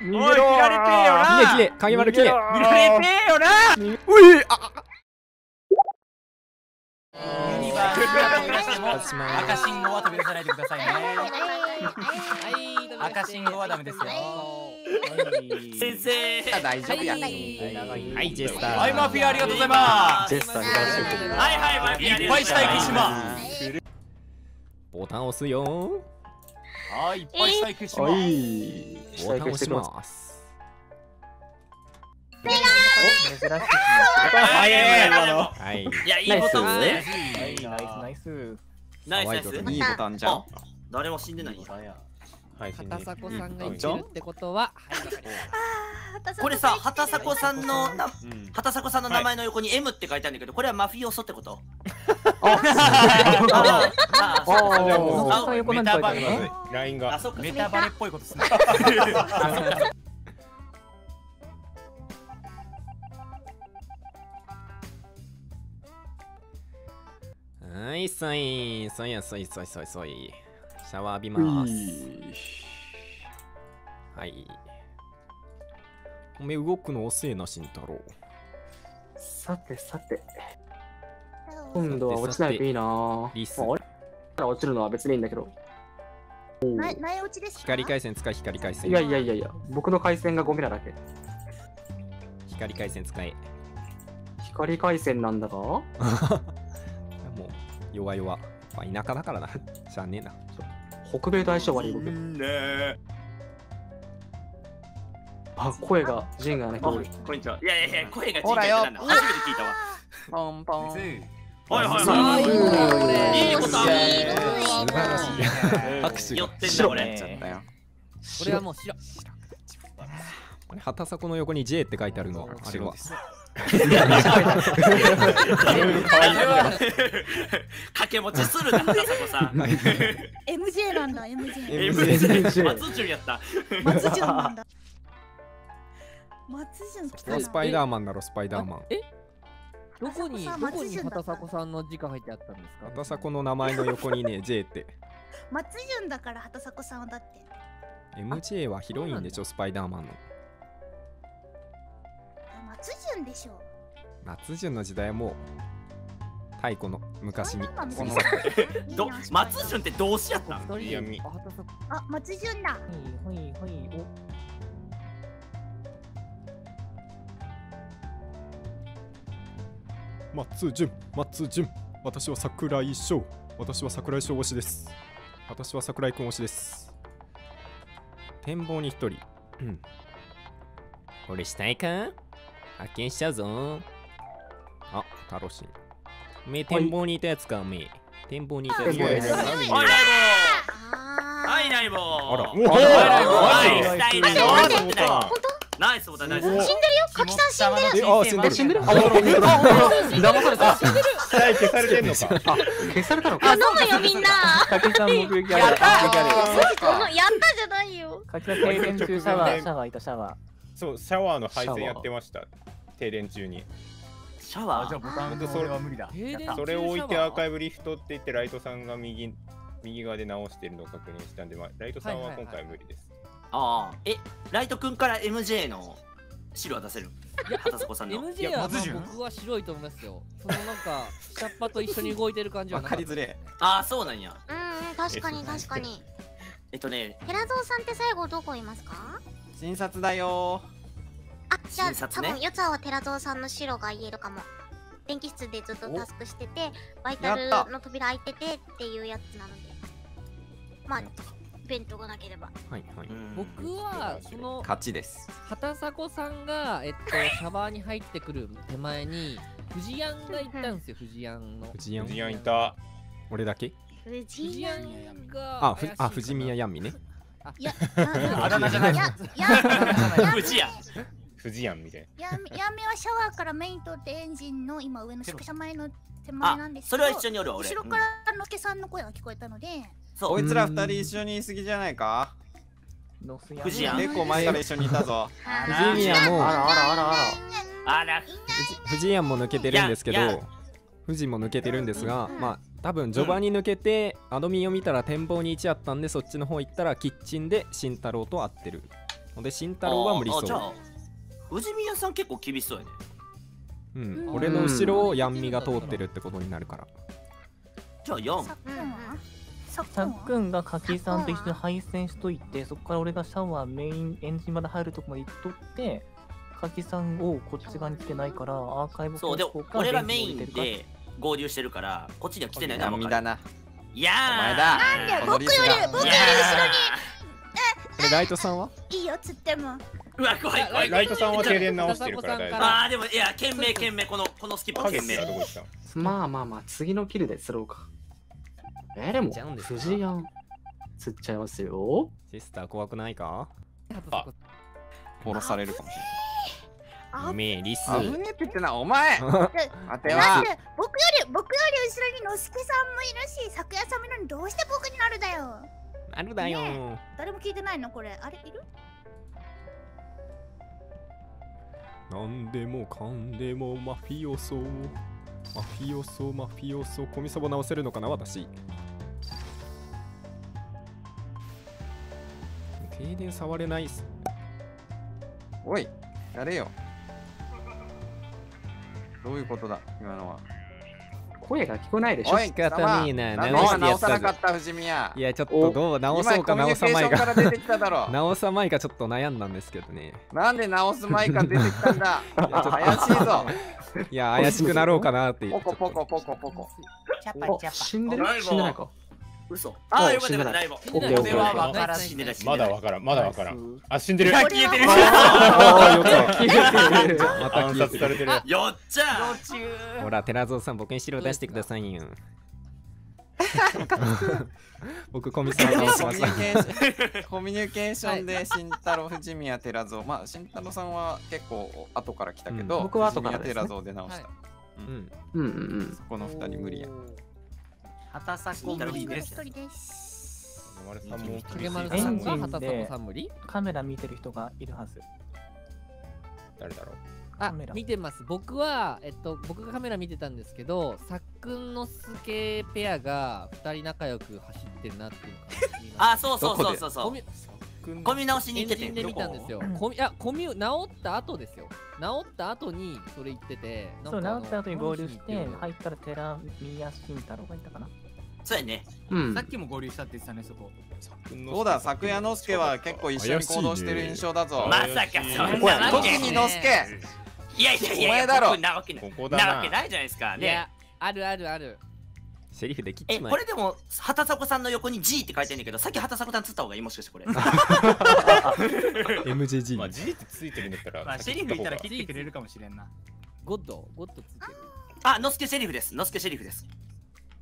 おい見られてえよな。きれきれ影丸きれ見られてえよな。ういあユニバースが飛び出しても赤信号は飛び出さないでくださいね。はい。赤信号はダメですよ。先生。大丈夫や。はい。ジェスター。はいマフィアありがとうございます。ジェスターに関し。はいはいマフィアいっぱいしたい消しまボタン押すよはいいっぱいしたい消しまはい。ボタン押します。珍しい。早い。今のはい。いやいいボタンねナイスナイスナイス。ナイスナイス。いいボタンじゃんあ。誰も死んでない。片迫さんが言ってるってことは、はい、わかりましたこれさ畑迫さんのな畑迫さんの名前の横に M って書いてあるんだけどこれはマフィオソってこと？あああそうかああ横なんて書いてあるのラインが。メタバレっぽいことすねはいそいそいやそいそいそいそいシャワー浴びますはいおめえ動くの遅えな慎太郎。さてさて。今度は落ちないといいな。ぁリス。まあ俺ら落ちるのは別にいいんだけど。な苗落ちですか？光回線使い光回線。いやいやいやいや僕の回線がゴミなだけ。光回線使え。光回線なんだが？もう弱々。まあ田舎だからな。しゃあねえな。北米大将割り僕あ声がジンがねあこんにちは。いやいやいや声が小さいなんだ初めて聞いたわ。ポンポン。はいはいはい。いいボタン。素晴らしい拍手が寄ってんだこれ。ちゃったよ。これはもう白。これ旗迫の横に J って書いてあるのはあれは掛け持ちするな畑迫さん MJ なんだ MJ MJ 松潤やった松潤なんだ松潤来たなスパイダーマンだろスパイダーマン。えどこにどこに松潤だった片迫さんの字が入ってあったんですか？旗迫の名前の横にね J って。松潤だから畑迫さんはだって。MJ はヒロインでしょスパイダーマンの。松潤でしょ。夏潤の時代はもう太古の昔に。松潤って動詞やったん？あ松潤だ。はいはいは松潤松潤。私は桜井翔。私は桜井翔推しです。私は桜井くん推しです。展望に一人。うん。俺したいか？発見しちゃうぞ。あ楽しいおめえ展望にいたやつかおめえ。展望にいたやつか。はいはいナイボー。あら。はいナイボーはいナイスナイスナイスナイスナイスボタンナイス。死んでるよ？柿さん死んでる。えあ死んでる。死んでる。あ騙された。はい消されてんのか。あ消されたのか。頼むよみんな。竹さん目撃あるやったやったじゃないよ。柿さん停電中シャワーシャワーいたシャワそうシャワーの配線やってました。停電中に。シャワあじゃあーボタンのそれは無理だ。停電それを置いてアーカイブリフトって言ってライトさんが右右側で直してるのを確認したんで、まあ、ライトさんは今回無理です、ああえライトくんから MJ の白は出せる？畑迫さんの。MJ はまあ僕は白いと思いますよ。そのなんか 下っ端と一緒に動いてる感じはわなかった。かりづれああそうなんや。うんうん確かに確かに。えっとね。寺蔵さんって最後どこいますか？診察だよあじゃあ、ね。多分四つ葉は寺蔵さんの白が言えるかも。電気室でずっとタスクしててバイタルの扉開いててっていうやつなので。まあ弁当がなければ。はいはい。僕はその勝ちです。畑迫さんが、えっと、シャワーに入ってくる手前に藤やんがいたんですよ藤やんの。藤井藤井いた。俺だけ？藤井藤ややんがあふあ藤宮やんみね。いや あだ名じゃない。いやいや無事や藤やんみたいややめはシャワーからメインとってエンジンの今上の宿舎前の手前あなんですけどそれは一緒におるわ俺後ろからのすけさんの声が聞こえたのでこいつら二人一緒にいすぎじゃないか？藤やん結構前から一緒にいたぞ。藤宮も。あらあらあら。あら。あら藤井やんも抜けてるんですけど藤も抜けてるんですがまあ多分序盤に抜けてアドミンを見たら展望に1あったんでそっちの方行ったらキッチンで慎太郎と会ってる。ほんで慎太郎は無理そあじゃあ藤宮さん結構厳しそうやね。う、うん、うん。俺の後ろをヤンミが通ってるってことになるから。じゃあ4さっくんはさっくさんが柿さんと一緒に配線しといて、そこから俺がシャワーメインエンジンまで入るとこまで行っとって、柿さんをこっち側に来てないから、アーカイブそうで俺らメインで合流してるからこっちには来てないな闇だな。いやー！お前だ。なんで僕より僕より後ろに。えライトさんは？いいよつっても。うわ怖い怖い。ライトさんは停電直してるから大丈夫。あーでもいや懸命懸命。このこのスキップ懸影命。まあまあまあ、次のキルで釣ろうか。えー、でも藤やん。釣っちゃいますよ。シスター怖くないか？あ殺されるかもしあうめえリス。れない。危ねえって言ってな、お前。待てはなんで僕より僕より後ろにのすけさんもいるし昨夜さんもいるのにどうして僕になるだよ。あるだよ、ね誰も聞いてないのこれ。あれいる？なんでもかんでもマフィオソマフィオソマフィオソコミサボ直せるのかな私停電触れないっすおい、やれよ。どういうことだ、今のは。声が聞こえないでしょ仕方ねえな直しなかった、藤宮。いやちょっとどう直そうか今コミュニ直さまいケーションからか出てきただろ。直さまいかちょっと悩んだんですけどねなんで直す前から出てきたんだ？怪しいぞ。いや怪しくなろうかなってポコポコポコポコ。あ、死んでる？死んでないか。嘘あーよかったよかった死んでないライブオッケーオッケーこれは分からんまだわからん、まだわからん。あ、死んでる。消えてる ああよかった消えてるまた暗殺されてる。よっちゃーほら寺蔵さん僕に白出してくださいよ僕コミサボ直しコまミュニケーションコミュニケーションで慎太郎、藤宮、寺蔵。まあ、慎太郎さんは結構後から来たけど、うん僕は後から寺蔵で直した。うんうんうんうん。この二人無理や。畑作僕無理で一す。影ンさんがジンで畑迫さん無理カメラ見てる人がいるはず。誰だろう？あ見てます。僕はえっと僕がカメラ見てたんですけどさっくんのすけペアが2人仲良く走ってるなっていうのがあそうそうそうそう。そうコミ込み直しに行ってて。ジンで見たんですよ。うんコミいやコミ直った後ですよ。直った後にそれ言っててそう、直った後に合流して、入ったら寺宮慎太郎がいたかな。そうやね。うん。さっ。きも合流したって言ってたねそこ。そうだ、昨夜の助は結構一緒に行動してる印象だぞ。まさかそんなわ特けにのすけ。いやいやいやお前だろ。僕なわけない。ここだな。なわけ。ないじゃないですか。ね。いやあるあるある。セリフできっちえまえ。これでも畑迫さんの横に G って書いてんだけどさっき畑迫さんつった方がいいもしかしてこれ。MJG まあ、G ってついてるんだったら、まあシェリフいたら切ってくれるかもしれんな。ゴッドゴッドついてる。あのすけセリフです。のすけセリフです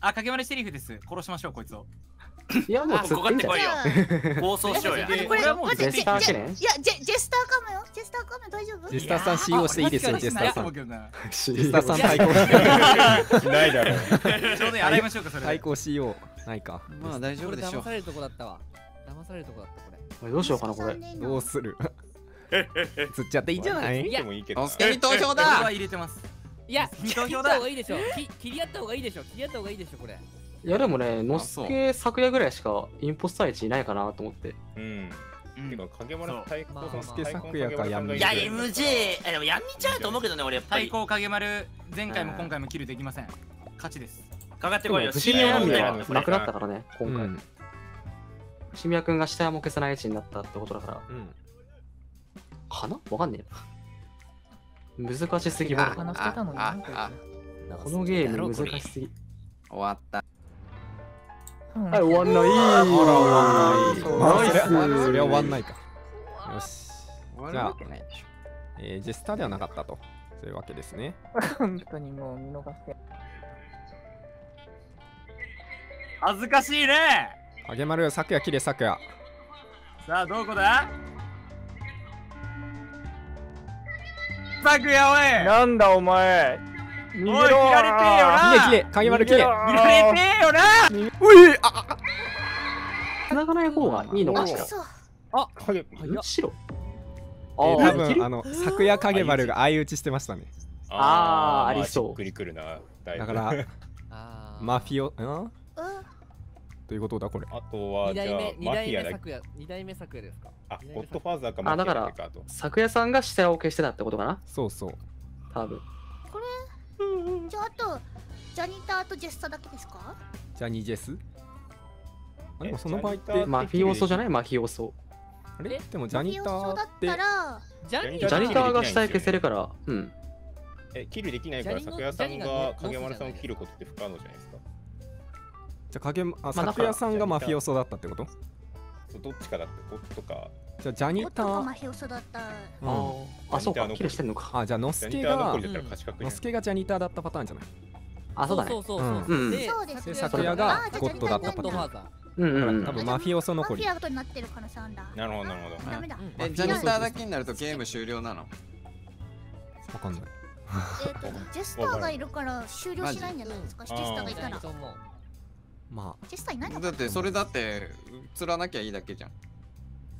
あ影丸シェリフです。殺しましょうこいつを。いや、もうここってこいよ。暴走しようや。でこれ俺はもう待ってジェスター記念いやジェジェスターカメよ？ジェスターカメ大丈夫？ジェスターさん使用していいですよジェスターさん。ジジェスターさん対抗。ないだろう。ちょうどいい洗いましょうかそれ。対抗しよう。ないか。まあ大丈夫でしょう。騙さ。れるとこだったわ騙されるとこだったこれこれどうしようかな、これ。どうする釣っちゃっていいんじゃないいでもいいけどな。のすけに投票だ入れてますいや切った方がいいでしょ。き切り合った方がいいでしょ。切り合った方がいいでしょこれ。いや、でもね、のすけ昨夜ぐらいしかインポスター位置いないかなと思って。うん。うんてか、影丸太鼓の太鼓の昨夜か闇いやんがいる MJ えで。もやみちゃうと思うけどね俺やっぱり。対抗影丸前回も今回もキルできません。勝ちです。かかってこいよ。でも藤宮のみはいやいやなくなったからね、う今回。ん。藤宮君が下も消せない位置になったってことだから。うん。かな？わかんねえな。難しすぎたこのゲーム難しすぎ。終わった。うんはい、終わんない。まあそりゃナイスそりゃ終わんない。かよし終わるわけない。でし。ょ。えージェスターではなかったと。そういうわけですね。本当にもう見逃して。恥ずかしいね。影丸昨夜きれ昨夜。さあどこだ？昨夜おい。なんだお前。逃げろ。おい切られてえよな。きれきれ影丸きれ。見られてえよな。ういあ繋がない方がいいのかしら。そう影むしろ。えー多分あの昨夜影丸が相打ちしてましたね。あーありそう。だから マフィオん？ということだこれ。あとは二じゃあ代目二マフィアだ代目作や二代目作やですか？あゴッドファーザーかあ、マフィアだからだけかと、昨夜さんが下を消してたってことかな？そうそう。多分。じゃああとジャニターとジェスタだけですか？ジャニージェス？あでもえその場合ってマフィオソじゃない？マフィオソ。あれ？でもジャニタそうだーったらジャニターが下へ消せるから。うん。えキルできないからジャニの昨夜さんが影丸さんを切ることって不可能じゃないですか？じゃあ影あ昨夜さんがマフィオソだったってこと？そうどっちかだってゴッドかじゃあジャニター。マフィオソだった。うん。ああ。あ、そうか。キルしてんのか。あじゃあノスケがノスケがジャニターだったパターンじゃない？あ、そうだね。そう。そうそうそう。うん。で昨夜がゴッドだったパターン。うんうんうん。多。分マフィオソ残りマフィアとになってる可能性あるんだなるほどなるほど。ダメだ。うん。えジャニターだけになるとゲーム終了なの？わかんない。えっとジェスターがいるから終了しないんじゃないですか？ジェスターがいたらまジェスターいないのだってそれだって映らなきゃいいだけじゃん。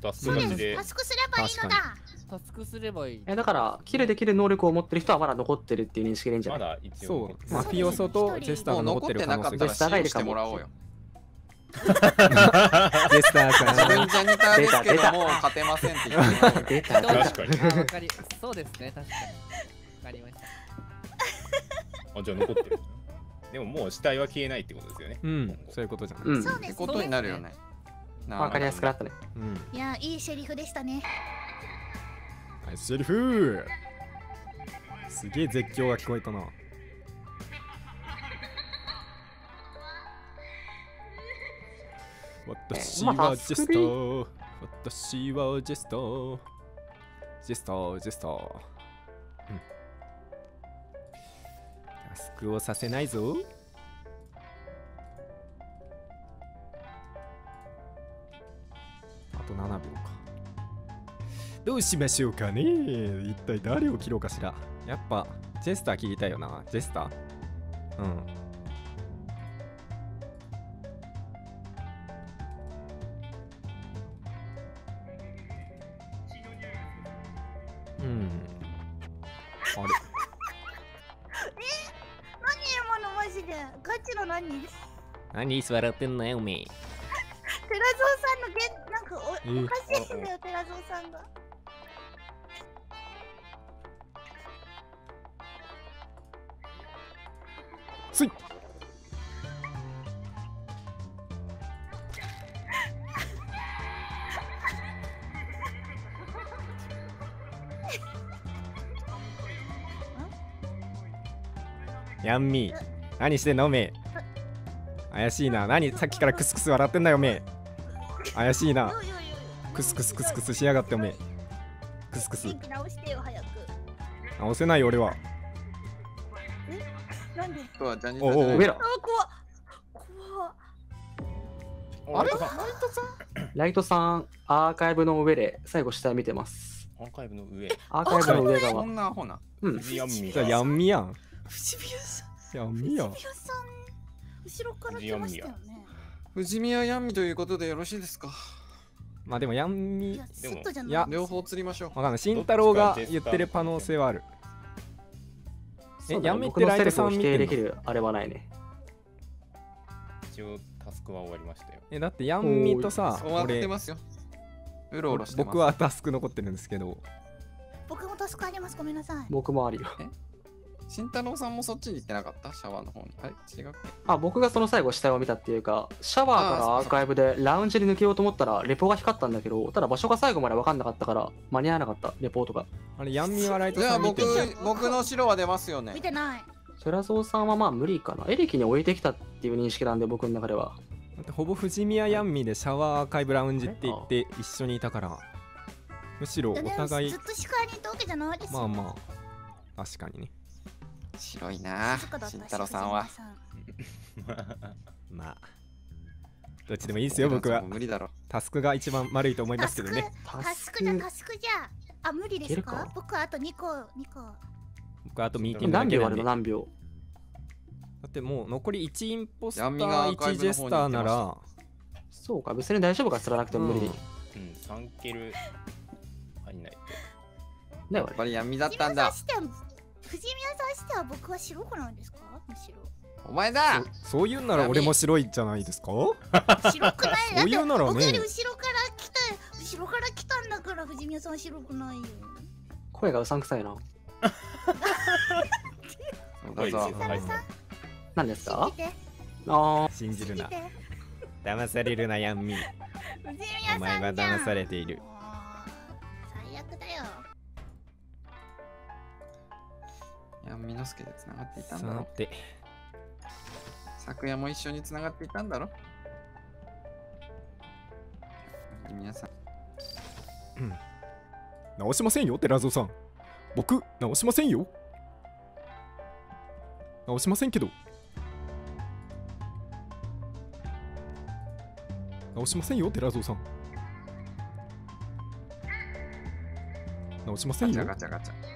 脱そうでタスクすればいいのだ。タスクすればいい。え、だから、キルできる能力を持ってる人はまだ残ってるっていう認識でいいんじゃまない？だ一そ応うマフィオソとジェスターもうが残ってる残ってなか可能性がったら使用してもらおうよジェスター自さん分ジャニターですけ出たどもう勝てませんって言ってた確かにそうですね。確かに。わかりました。あじゃあ残ってるでももう死体は消えないってことですよね。うん。そういうことじゃない。うん。そうですってことになるよね。なわかりやすくなったね。うん。いやいいセリフでしたね。はいセリフ。すげえ絶叫が聞こえたな。私まあはジェスター。私はジェスター。ジェスタージェスタクをさせないぞ。あと7秒か。どうしましょうかね。一体誰を切ろうかしら。やっぱジェスター切りたいよな。ジェスター？うん。うん。あれ？の何？テ何笑ってんのよおめえ。ラゾウさんのげんなんかおかしいんだよテラゾウさんが。つい ヤンミー。何してんのおめえ怪しいな。何？さっきからクスクス笑ってんだよおめえ。怪しいな。クスクスクスクスしやがっておめえ。クスクス。直してよ早く直せないよ俺は。おうおう。ターじゃない上ろ。あ怖っ。怖っ。あれ？ライトさん、アーカイブの上で最後下見てます。アーカイブの上。アーカイブの上そ側。んなアホな。うん。藤ヤンミじゃあがヤンミやん。藤宮さんヤンミやん藤宮さん後ろから来ましたよね。藤宮ヤンミということでよろしいですか？まあでもヤンいミいい。や両方釣りましょう。わかんない。慎太郎が言ってる可能性はあるえそうだねやめてライトセルフを否さん見てんの定できるあれはないね。一応タスクは終わりましたよ。えだってヤンミとさ終わって俺ますよ。うろうろして僕はタスク残ってるんですけど。僕もタスクあります。ごめんなさい。僕もあるよ。慎太郎さんもそっちに行ってなかった？シャワーの方に。あれ？違うっけ？あ、僕がその最後下を見たっていうか、シャワーからアーカイブでラウンジに抜けようと思ったら、レポが光ったんだけど、ただ場所が最後まで分かんなかったから、間に合わなかった、レポートが。あれヤンミはライトさん見てんじゃん。僕の白は出ますよね。見てない。セラゾーさんはまあ無理かな。エレキに置いてきたっていう認識なんで、僕の中では。だってほぼ富士宮ヤンミでシャワーアーカイブラウンジって言って一緒にいたからむしろお互いずっと視界にいたわけじゃないですよ。まあまあ。確かにね白いな慎太郎さんは。藤 まあ。どっちでもいいですよ僕は。無理だろ。タスクが一番悪いと思いますけどね。タスクタスクじゃタスク。じゃあ無理ですか？僕あと2個2個。僕あとミーティングだ何秒あるけなんでだの？何秒？ってもう残り1インポスター1ーカイブの方にジェスターならそうか、別に大丈夫か、釣らなくても無理。で。うんうんサンケル。入んないとねやっぱり闇だっ藤たんだ藤宮さんしては僕は白くないですか？むしろ。お前だ！そそう言うなら俺も白いじゃないですか？白くない？そう言うなら僕よりね後ろから来た後ろから来たんだから藤宮さん白くないよ。声がうさんくさいな。どうぞ。はい何ですか？ああ信じるな。騙されるなヤンミ藤お宮さ前は騙されているいや美之助でつながっていたんだろ？さて。昨夜も一緒につながっていたんだろ？皆さん。うん。直しませんよ寺蔵さん。僕直しませんよ。直しませんけど。直しませんよ寺蔵さん。直しませんよ。ガチャガチャガチャ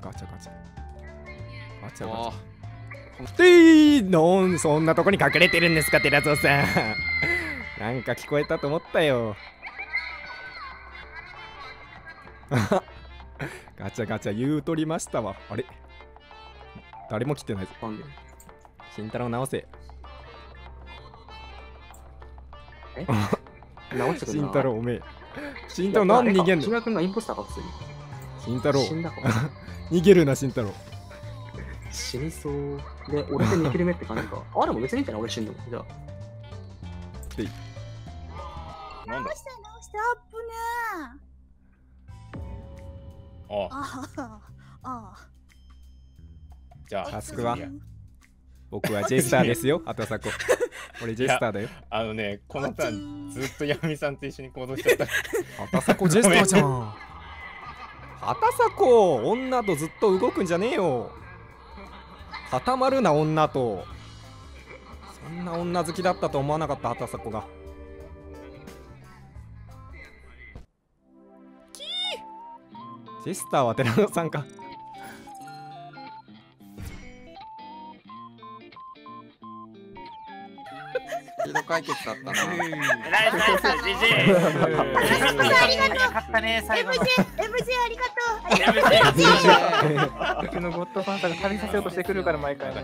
ガチャガチャガチャガおチー。ャでーのんそんなとこに隠れてるんですか寺蔵さん。なんか聞こえたと思ったよ。ガチャガチャ言うとりましたわ。あれ？誰も来てないぞ。慎太郎直せ。直してくれ慎な太郎おめえ。慎太郎なんで逃げんの？木村君がインポスターか普通に。慎太郎。死んだかも。逃げるな慎太郎。死にそう。で、俺で2キル目って感じか。あ、でも別にいいんじゃない？俺死んでも。じゃあ。なんだ？直して直してアップねあ。あ。あ。あ。じゃあ。タスクは？次。僕はジェスターですよ。あたさこ。俺ジェスターだよ。あのねこのターンずっとヤミさんと一緒に行動しちゃった。あたさこジェスターじゃんあたさこ女とずっと動くんじゃねえよ。固まるな女と。そんな女好きだったと思わなかったあたさこが。キー！ジェスターは寺野さんか。スピード解決だったな。ナイスナイス GG ありがとう。勝ったね最後の MJ, ありがとう MJ うちのゴッドファンタが旅させようとしてくるから毎回ね。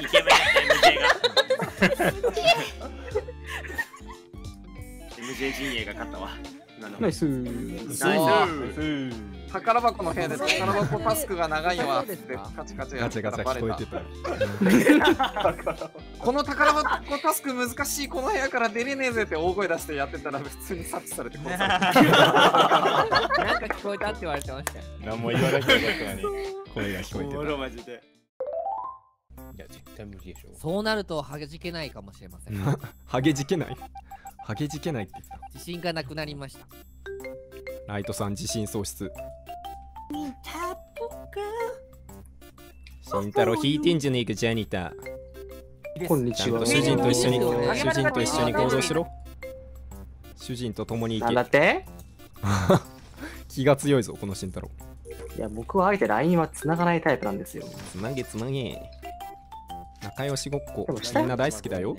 イケメン MJ が MJ 陣営が勝ったわナイスナイス宝箱の部屋で宝箱タスクが長いわってカチカチやってたらバレた聞こえてたこの宝箱タスク難しいこの部屋から出れねえぜって大声出してやってたら普通に察知されて殺されたなんか聞こえたって言われてましたよ。何も言わなきゃよかったのにい声が聞こえておもろマジでや絶対無理でしょそうなるとはじけないかもしれません。たハゲじけないハゲじけないって言った。自信がなくなりました。ライトさん自信喪失。慎太郎引いてんじゃねえかジャニタこんにちは。主人と一緒に主人と一緒に行動しろ。主人と共になんだ行けって？気が強いぞこの慎太郎。いや、僕はあえて LINE は繋がないタイプなんですよ。つなげつなげ。仲良しごっこ。みんな大好きだよ